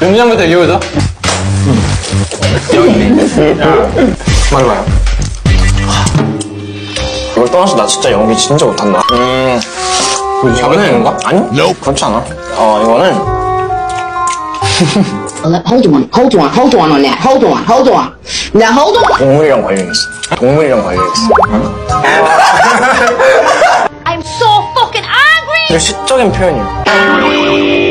윤미장부터 얘기해보자. 말해봐요. 그걸 떠나서 나 진짜 연기 진짜 못한다. 음, 이거는 가 아니? 그렇지 않아. 어, 이거는 Hold on, hold on, hold on on that. Hold on, hold on. Now hold on. 동물이랑 관련 있어. 동물이랑 관련 있어. I'm 시적인 표현이야.